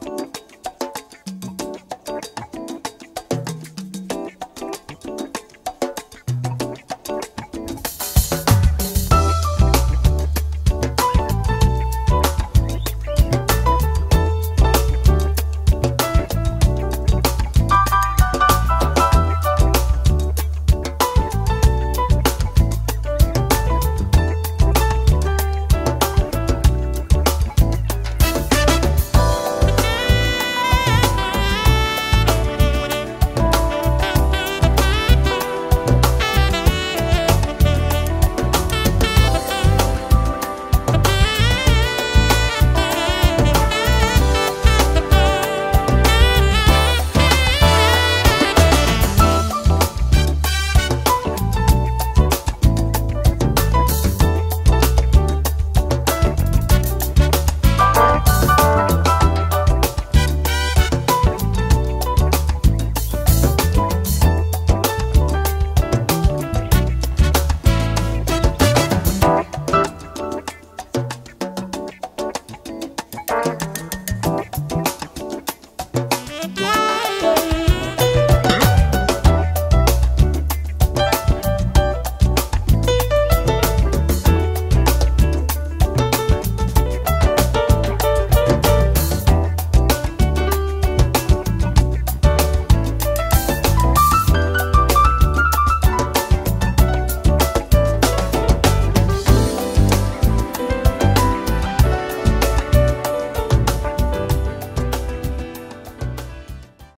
Tchau.